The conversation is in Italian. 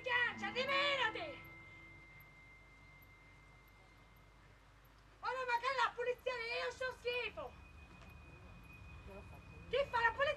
ti caccia, dimenati! Ora magari la pulizia io sono schifo! Chi fa la pulizia!